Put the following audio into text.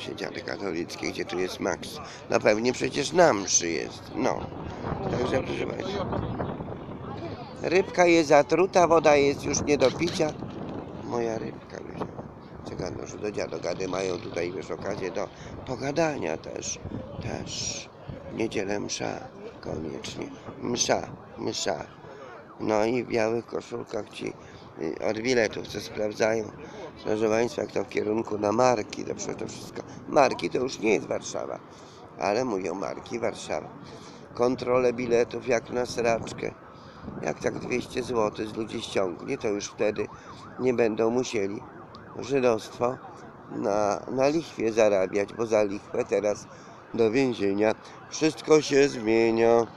siedziany katolicki, gdzie tu jest Max. No pewnie przecież na mszy jest. No. Także proszę Państwa. Rybka jest zatruta, woda jest już nie do picia. Moja rybka już. Czekano, że do dziadogady mają tutaj już okazję do pogadania też. Też. Niedzielę msza. Koniecznie. Msza. Msza. No i w białych koszulkach ci y, od biletów, co sprawdzają. Proszę Państwa, jak to w kierunku na Marki, to to wszystko. Marki to już nie jest Warszawa, ale mówią Marki Warszawa. Kontrolę biletów jak na sraczkę. Jak tak 200 zł z ludzi ściągnie, to już wtedy nie będą musieli żydostwo na, na lichwie zarabiać, bo za lichwę teraz do więzienia wszystko się zmienia.